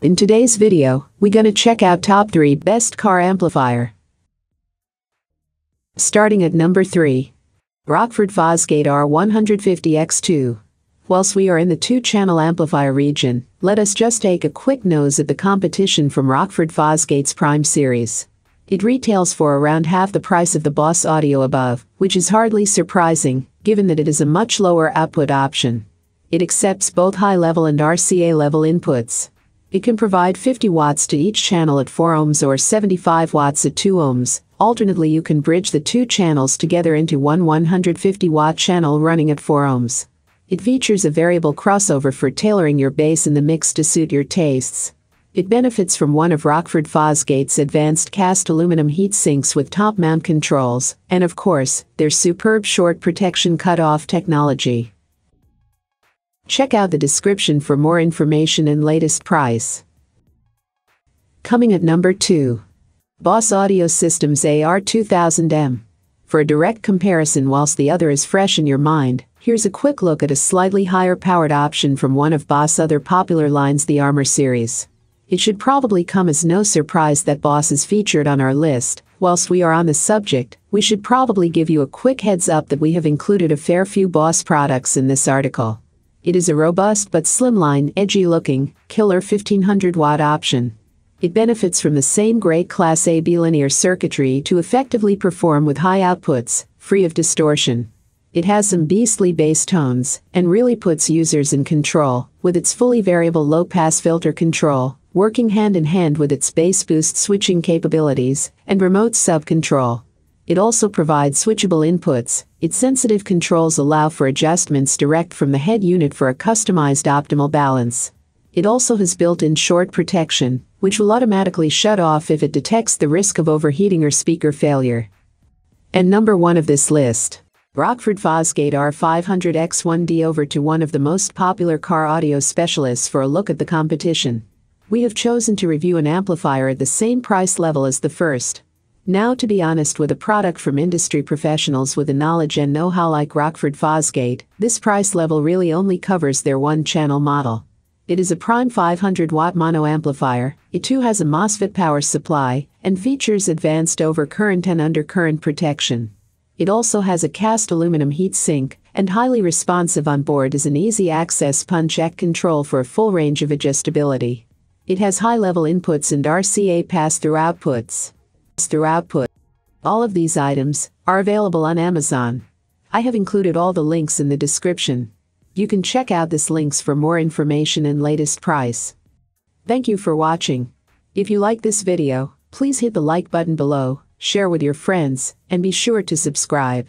In today's video, we're gonna check out top 3 best car amplifier. Starting at number 3. Rockford Fosgate R150X2. Whilst we are in the two-channel amplifier region, let us just take a quick nose at the competition from Rockford Fosgate's Prime series. It retails for around half the price of the Boss Audio above, which is hardly surprising, given that it is a much lower output option. It accepts both high-level and RCA level inputs. It can provide 50 watts to each channel at 4 ohms or 75 watts at 2 ohms. Alternately, you can bridge the two channels together into one 150 watt channel running at 4 ohms. It features a variable crossover for tailoring your bass in the mix to suit your tastes. It benefits from one of Rockford Fosgate's advanced cast aluminum heat sinks with top mount controls, and of course, their superb short protection cutoff technology. Check out the description for more information and latest price. Coming at number 2. Boss Audio Systems AR2000M. For a direct comparison whilst the other is fresh in your mind, here's a quick look at a slightly higher powered option from one of Boss' other popular lines the Armor series. It should probably come as no surprise that Boss is featured on our list. Whilst we are on the subject, we should probably give you a quick heads up that we have included a fair few Boss products in this article. It is a robust but slimline, edgy-looking, killer 1500 watt option. It benefits from the same great Class A bilinear circuitry to effectively perform with high outputs, free of distortion. It has some beastly bass tones and really puts users in control with its fully variable low-pass filter control, working hand in hand with its bass boost switching capabilities and remote sub control. It also provides switchable inputs. Its sensitive controls allow for adjustments direct from the head unit for a customized optimal balance. It also has built-in short protection, which will automatically shut off if it detects the risk of overheating or speaker failure. And number one of this list. Rockford Fosgate R500X1D over to one of the most popular car audio specialists for a look at the competition. We have chosen to review an amplifier at the same price level as the first, now to be honest with a product from industry professionals with the knowledge and know-how like Rockford Fosgate, this price level really only covers their one-channel model. It is a prime 500 watt mono amplifier, it too has a MOSFET power supply, and features advanced overcurrent and undercurrent protection. It also has a cast aluminum heat sink, and highly responsive on board is an easy access punch-jack control for a full range of adjustability. It has high-level inputs and RCA pass-through outputs through output. All of these items are available on Amazon. I have included all the links in the description. You can check out this links for more information and latest price. Thank you for watching. If you like this video, please hit the like button below, share with your friends, and be sure to subscribe.